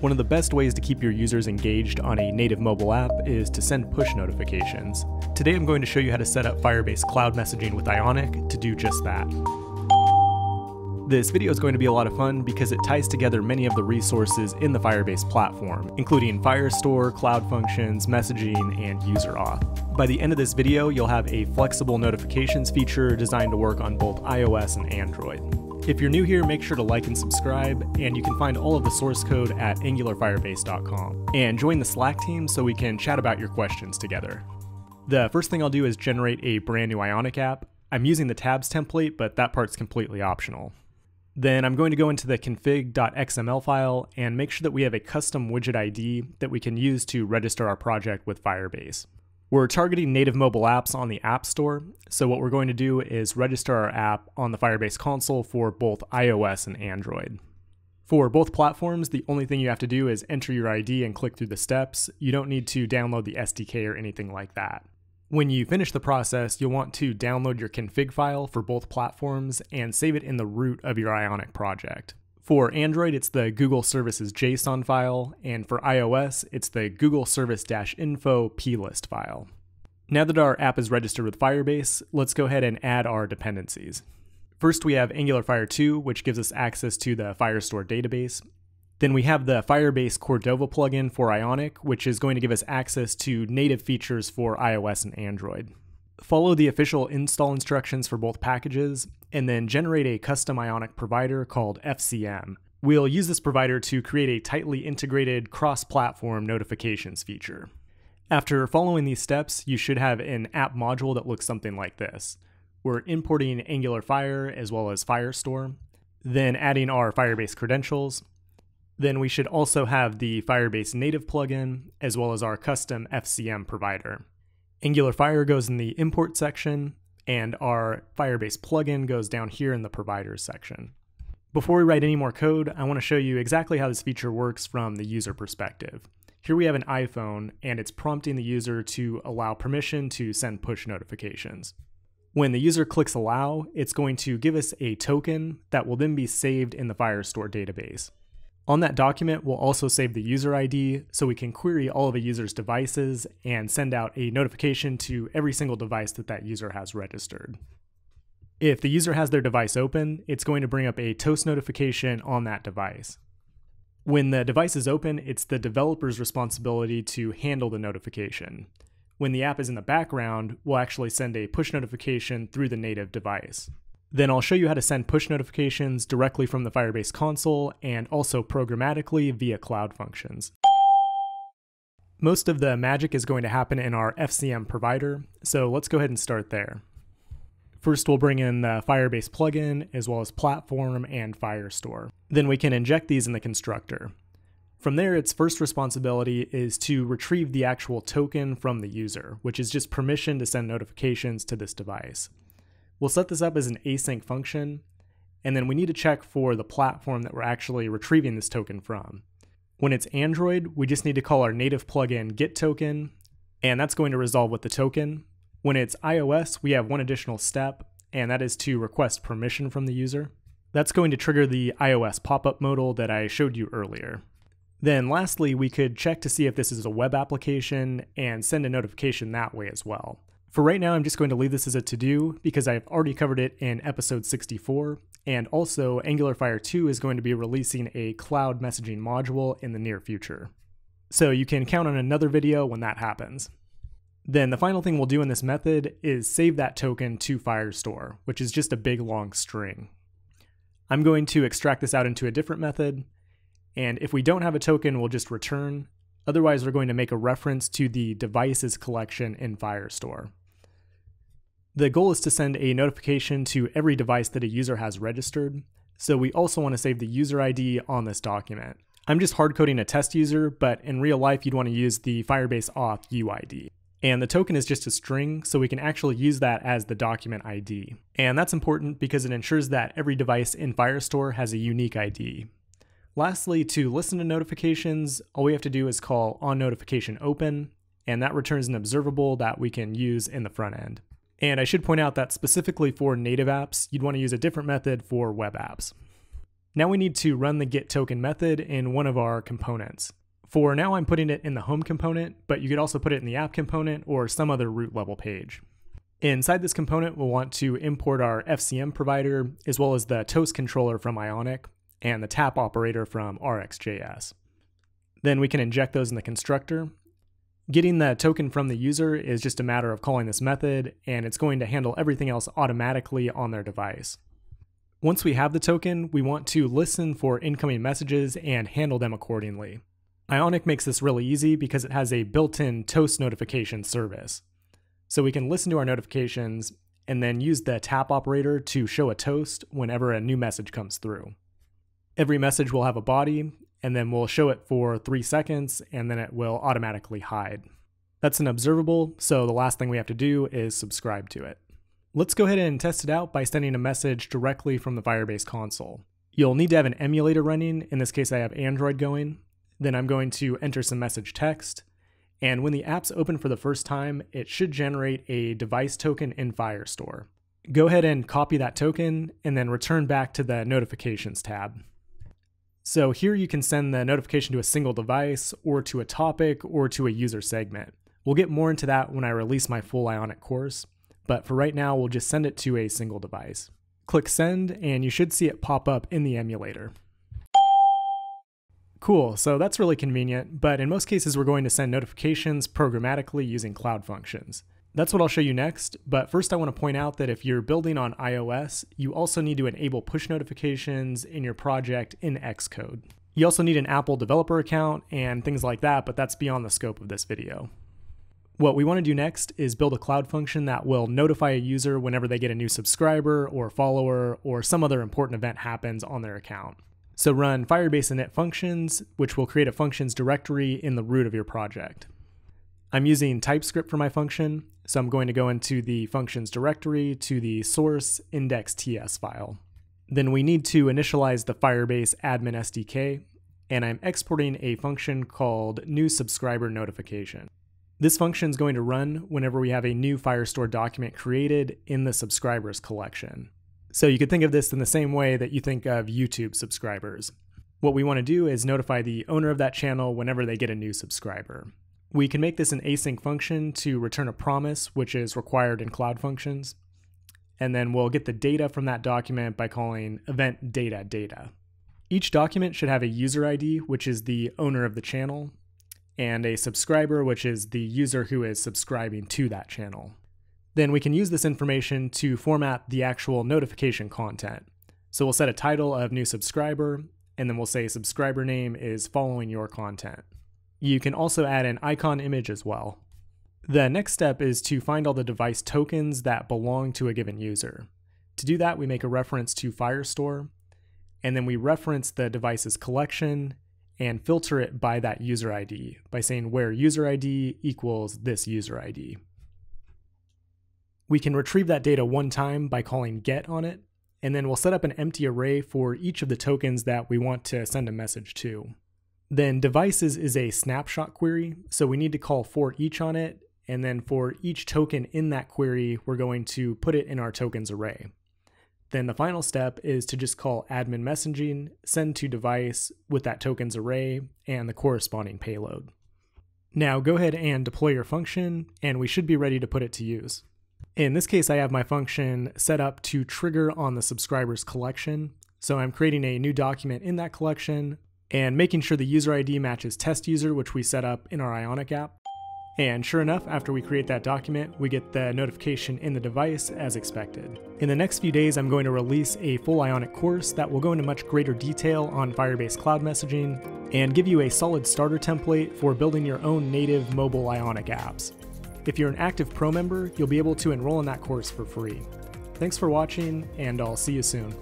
One of the best ways to keep your users engaged on a native mobile app is to send push notifications. Today I'm going to show you how to set up Firebase Cloud Messaging with Ionic to do just that. This video is going to be a lot of fun because it ties together many of the resources in the Firebase platform, including Firestore, Cloud Functions, messaging, and user auth. By the end of this video, you'll have a flexible notifications feature designed to work on both iOS and Android. If you're new here, make sure to like and subscribe, and you can find all of the source code at angularfirebase.com. And join the Slack team so we can chat about your questions together. The first thing I'll do is generate a brand new Ionic app. I'm using the tabs template, but that part's completely optional. Then I'm going to go into the config.xml file and make sure that we have a custom widget ID that we can use to register our project with Firebase. We're targeting native mobile apps on the App Store, so what we're going to do is register our app on the Firebase console for both iOS and Android. For both platforms, the only thing you have to do is enter your ID and click through the steps. You don't need to download the SDK or anything like that. When you finish the process, you'll want to download your config file for both platforms and save it in the root of your Ionic project. For Android, it's the Google Services JSON file, and for iOS, it's the Google Service info plist file. Now that our app is registered with Firebase, let's go ahead and add our dependencies. First, we have AngularFire 2, which gives us access to the Firestore database. Then we have the Firebase Cordova plugin for Ionic, which is going to give us access to native features for iOS and Android. Follow the official install instructions for both packages, and then generate a custom Ionic provider called FCM. We'll use this provider to create a tightly integrated cross platform notifications feature. After following these steps, you should have an app module that looks something like this. We're importing Angular Fire as well as Firestore, then adding our Firebase credentials. Then we should also have the Firebase native plugin as well as our custom FCM provider. Angular Fire goes in the import section, and our Firebase plugin goes down here in the providers section. Before we write any more code, I want to show you exactly how this feature works from the user perspective. Here we have an iPhone, and it's prompting the user to allow permission to send push notifications. When the user clicks allow, it's going to give us a token that will then be saved in the Firestore database. On that document, we'll also save the user ID so we can query all of a user's devices and send out a notification to every single device that that user has registered. If the user has their device open, it's going to bring up a toast notification on that device. When the device is open, it's the developer's responsibility to handle the notification. When the app is in the background, we'll actually send a push notification through the native device. Then I'll show you how to send push notifications directly from the Firebase console and also programmatically via Cloud Functions. Most of the magic is going to happen in our FCM provider, so let's go ahead and start there. First, we'll bring in the Firebase plugin, as well as Platform and Firestore. Then we can inject these in the constructor. From there, its first responsibility is to retrieve the actual token from the user, which is just permission to send notifications to this device. We'll set this up as an async function, and then we need to check for the platform that we're actually retrieving this token from. When it's Android, we just need to call our native plugin getToken, and that's going to resolve with the token. When it's iOS, we have one additional step, and that is to request permission from the user. That's going to trigger the iOS pop-up modal that I showed you earlier. Then lastly, we could check to see if this is a web application and send a notification that way as well. For right now, I'm just going to leave this as a to-do because I've already covered it in episode 64, and also AngularFire 2 is going to be releasing a cloud messaging module in the near future. So you can count on another video when that happens. Then the final thing we'll do in this method is save that token to Firestore, which is just a big long string. I'm going to extract this out into a different method, and if we don't have a token, we'll just return. Otherwise, we're going to make a reference to the devices collection in Firestore. The goal is to send a notification to every device that a user has registered, so we also want to save the user ID on this document. I'm just hardcoding a test user, but in real life you'd want to use the Firebase auth UID. And the token is just a string, so we can actually use that as the document ID. And that's important because it ensures that every device in Firestore has a unique ID. Lastly, to listen to notifications, all we have to do is call onNotificationOpen, and that returns an observable that we can use in the front end. And I should point out that specifically for native apps, you'd want to use a different method for web apps. Now we need to run the get token method in one of our components. For now, I'm putting it in the home component, but you could also put it in the app component or some other root level page. Inside this component, we'll want to import our FCM provider, as well as the toast controller from Ionic and the tap operator from RxJS. Then we can inject those in the constructor. Getting the token from the user is just a matter of calling this method, and it's going to handle everything else automatically on their device. Once we have the token, we want to listen for incoming messages and handle them accordingly. Ionic makes this really easy because it has a built-in toast notification service. So we can listen to our notifications and then use the tap operator to show a toast whenever a new message comes through. Every message will have a body, and then we'll show it for three seconds, and then it will automatically hide. That's an observable, so the last thing we have to do is subscribe to it. Let's go ahead and test it out by sending a message directly from the Firebase console. You'll need to have an emulator running, in this case I have Android going. Then I'm going to enter some message text, and when the app's open for the first time, it should generate a device token in Firestore. Go ahead and copy that token and then return back to the notifications tab. So here you can send the notification to a single device or to a topic or to a user segment. We'll get more into that when I release my full Ionic course, but for right now, we'll just send it to a single device. Click send and you should see it pop up in the emulator. Cool, so that's really convenient, but in most cases we're going to send notifications programmatically using Cloud Functions. That's what I'll show you next, but first I want to point out that if you're building on iOS, you also need to enable push notifications in your project in Xcode. You also need an Apple developer account and things like that, but that's beyond the scope of this video. What we want to do next is build a cloud function that will notify a user whenever they get a new subscriber or follower or some other important event happens on their account. So run Firebase init functions, which will create a functions directory in the root of your project. I'm using TypeScript for my function, so I'm going to go into the functions directory to the source index.ts file. Then we need to initialize the Firebase admin SDK, and I'm exporting a function called new subscriber notification. This function is going to run whenever we have a new Firestore document created in the subscribers collection. So you could think of this in the same way that you think of YouTube subscribers. What we want to do is notify the owner of that channel whenever they get a new subscriber. We can make this an async function to return a promise, which is required in Cloud Functions. And then we'll get the data from that document by calling event data data. Each document should have a user ID, which is the owner of the channel, and a subscriber, which is the user who is subscribing to that channel then we can use this information to format the actual notification content. So we'll set a title of new subscriber, and then we'll say subscriber name is following your content. You can also add an icon image as well. The next step is to find all the device tokens that belong to a given user. To do that, we make a reference to Firestore, and then we reference the device's collection and filter it by that user ID by saying where user ID equals this user ID. We can retrieve that data one time by calling get on it, and then we'll set up an empty array for each of the tokens that we want to send a message to. Then devices is a snapshot query, so we need to call for each on it, and then for each token in that query, we're going to put it in our tokens array. Then the final step is to just call admin messaging, send to device with that tokens array and the corresponding payload. Now go ahead and deploy your function, and we should be ready to put it to use. In this case, I have my function set up to trigger on the subscribers collection. So I'm creating a new document in that collection and making sure the user ID matches test user, which we set up in our Ionic app. And sure enough, after we create that document, we get the notification in the device as expected. In the next few days, I'm going to release a full Ionic course that will go into much greater detail on Firebase cloud messaging and give you a solid starter template for building your own native mobile Ionic apps. If you're an active pro member, you'll be able to enroll in that course for free. Thanks for watching, and I'll see you soon.